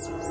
Jesus.